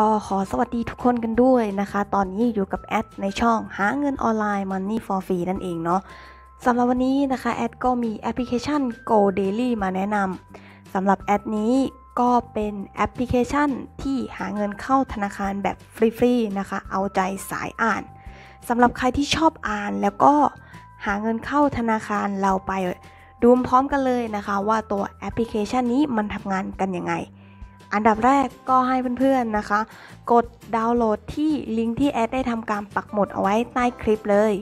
ก็ขอสวัสดีทุกคนกันด้วยนะคะ ตอนนี้อยู่กับแอดในช่องหาเงินออนไลน์ Money for Free นั่นเองเนาะสำหรับวันนี้นะคะแอดก็มีแอปพลิเคชัน Go Daily มาแนะนำสำหรับแอปนี้ก็เป็นแอปพลิเคชันที่หาเงินเข้าธนาคารแบบฟรีๆนะคะ เอาใจสายอ่านสำหรับใครที่ชอบอ่านแล้วก็หาเงินเข้าธนาคารเราไปดูพร้อมกันเลยนะคะ ว่าตัวแอปพลิเคชันนี้มันทำงานกันยังไง อันดับแรกก็ให้เพื่อนๆนะคะ กดดาวน์โหลดที่ลิงก์ที่แอดได้ทำการปักหมุดเอาไว้ใต้คลิปเลย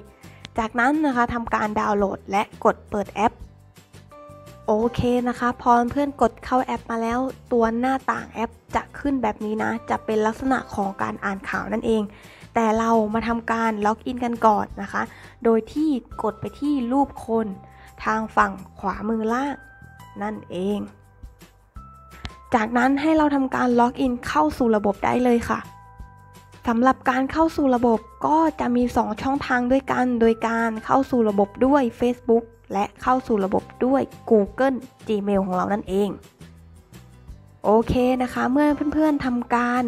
จากนั้นนะคะทำการดาวน์โหลดและกดเปิดแอปโอเคนะคะ พอเพื่อนกดเข้าแอปมาแล้ว ตัวหน้าต่างแอปจะขึ้นแบบนี้นะ จะเป็นลักษณะของการอ่านข่าวนั่นเอง แต่เรามาทำการล็อกอินกันก่อนนะคะ โดยที่กดไปที่รูปคน ทางฝั่งขวามือล่างนั่นเอง จากนั้นให้เราทำการล็อกอินเข้าสู่ระบบได้เลยค่ะสำหรับการเข้าสู่ระบบก็จะมี 2 ช่องทางด้วยกัน โดยการเข้าสู่ระบบด้วย Facebook และเข้าสู่ระบบด้วย Google Gmail ของเรานั่นเอง โอเคนะคะ เมื่อเพื่อนๆทำการ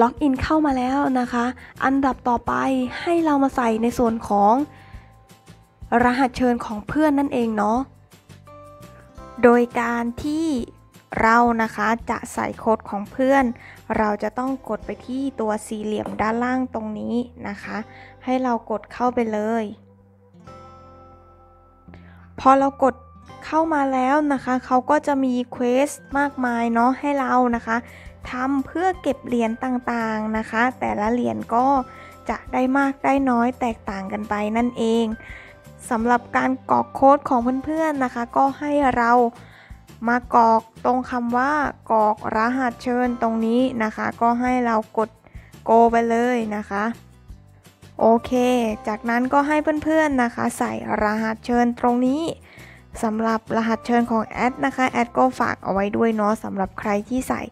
ล็อกอินเข้ามาแล้วนะคะ อันดับต่อไปให้เรามาใส่ในส่วนของ รหัสเชิญของเพื่อนนั่นเองเนาะ โดยการที่ เรานะคะจะใส่โค้ดของเพื่อน เราจะต้องกดไปที่ตัวสี่เหลี่ยมด้านล่างตรงนี้นะคะ ให้เรากดเข้าไปเลย พอเรากดเข้ามาแล้วนะคะเขาก็จะมีเควสมากมายเนาะให้เรานะคะทำเพื่อเก็บเหรียญต่างๆนะคะ แต่ละเหรียญก็จะได้มากได้น้อยแตกต่างกันไปนั่นเองสำหรับการกรอกโค้ดของเพื่อนๆนะคะ ก็ให้เรามากรอก ตรงคำว่ากรอกรหัสเชิญตรงนี้นะคะ ก็ให้เรากดโกไปเลยนะคะ โอเค จากนั้นก็ให้เพื่อนๆนะคะ ใส่รหัสเชิญตรงนี้ สำหรับรหัสเชิญของแอดนะคะแอดก็ฝากเอาไว้ด้วยเนาะสำหรับใครที่ใส่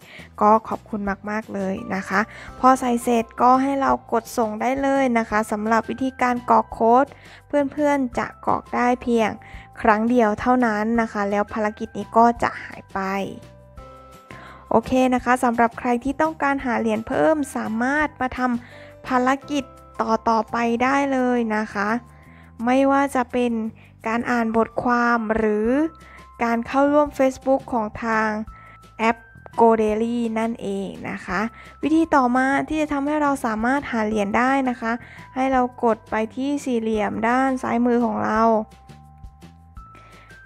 ก็ขอบคุณมากๆเลยนะคะ พอใส่เสร็จก็ให้เรากดส่งได้เลยนะคะสำหรับวิธีการกรอกโค้ด เพื่อนๆจะกรอกได้เพียงครั้งเดียวเท่านั้นนะคะ แล้วภารกิจนี้ก็จะหายไปโอเคนะคะสำหรับใครที่ต้องการหาเหรียญเพิ่มสามารถมาทำภารกิจต่อต่อไปได้เลยนะคะ ไม่ว่าจะเป็น การอ่านบทความหรือการเข้าร่วม Facebook ของทางแอป Go Daily นั่นเองนะคะ วิธีต่อมาที่จะทำให้เราสามารถหาเหรียญได้นะคะ ให้เรากดไปที่สี่เหลี่ยมด้านซ้ายมือของเรา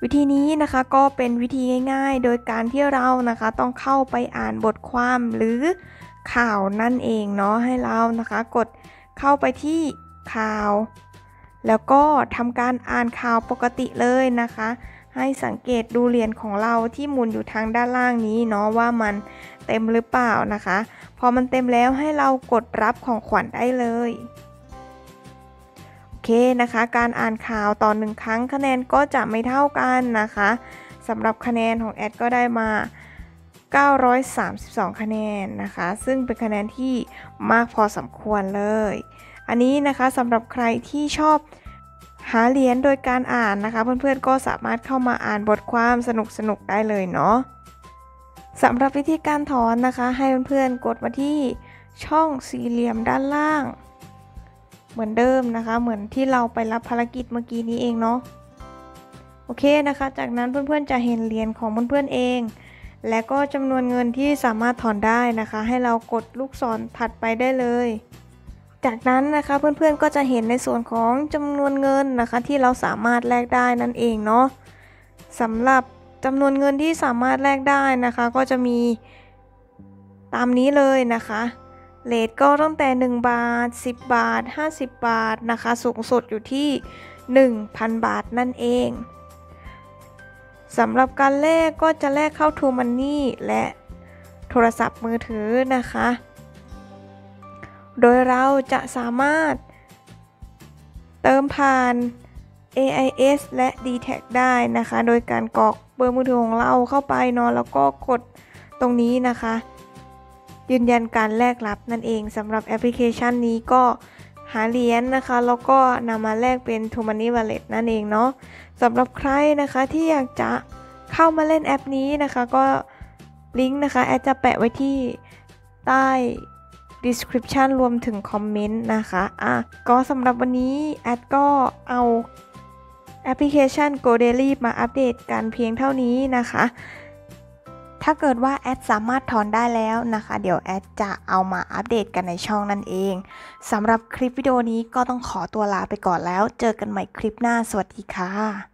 วิธีนี้นะคะก็เป็นวิธีง่าย ๆ โดยการที่เรานะคะต้องเข้าไปอ่านบทความหรือข่าวนั่นเองเนาะให้เรานะคะ กดเข้าไปที่ข่าว แล้วก็ทำการอ่านข่าวปกติเลยนะคะ ให้สังเกตดูเหรียญของเราที่หมุนอยู่ทางด้านล่างนี้เนาะว่ามันเต็มหรือเปล่านะคะ พอมันเต็มแล้วให้เรากดรับของขวัญได้เลยโอเคนะคะ การอ่านข่าวต่อหนึ่งครั้งคะแนนก็จะไม่เท่ากันนะคะสำหรับคะแนนของแอดก็ได้มา932 คะแนนนะคะ ซึ่งเป็นคะแนนที่มากพอสมควรเลย อันนี้นะคะสำหรับใครที่ชอบหาเหรียญโดยการอ่านนะคะ เพื่อนๆก็สามารถเข้ามาอ่านบทความสนุกๆได้เลยเนาะสำหรับวิธีการถอนนะคะ ให้เพื่อนๆกดมาที่ช่องสี่เหลี่ยมด้านล่าง เหมือนเดิมนะคะ เหมือนที่เราไปรับภารกิจเมื่อกี้นี้เองเนาะโอเคนะคะ จากนั้นเพื่อนๆจะเห็นเหรียญของเพื่อนๆเอง และก็จำนวนเงินที่สามารถถอนได้นะคะ ให้เรากดลูกศรถัดไปได้เลย จากนั้นนะคะเพื่อนๆก็จะเห็นในส่วนของจำนวนเงินนะคะ ที่เราสามารถแลกได้นั่นเองเนาะสำหรับจำนวนเงินที่สามารถแลกได้นะคะ ก็จะมีตามนี้เลยนะคะเลทก็ตั้งแต่ 1 บาท 10 บาท 50 บาทนะคะ สูงสุดอยู่ที่ 1,000 บาทนั่นเองสำหรับการแลกก็จะแลกเข้า True Money และโทรศัพท์มือถือนะคะ โดยเราจะสามารถ เติมผ่าน AIS และ d t แทได้นะคะ โดยการกรอกเบอร์มือถือของเราเข้าไปเนาะแล้วก็กดตรงนี้นะคะ ยืนยันการแลกรับนั่นเองสำหรับแอปพลิเคชันนี้ก็หาเหรียญนนะคะ แล้วก็นำมาแลกเป็น t o Money Wallet นั่นเองเนาะสำหรับใครนะคะที่อยากจะเข้ามาเล่นแอปนี้นะคะ ก็ลิงก์นะคะ แอดจะแปะไว้ที่ใต้ description รวมถึงคอมเมนต์นะคะอะก็สำหรับวันนี้แอดก็เอาแอปพลิเคชัน Go Daily มาอัปเดตกันเพียงเท่านี้นะคะ ถ้าเกิดว่าแอดสามารถถอนได้แล้วนะคะ เดี๋ยวแอดจะเอามาอัปเดตกันในช่องนั่นเองสำหรับคลิปวิดีโอนี้ก็ต้องขอตัวลาไปก่อนแล้ว เจอกันใหม่คลิปหน้า สวัสดีค่ะ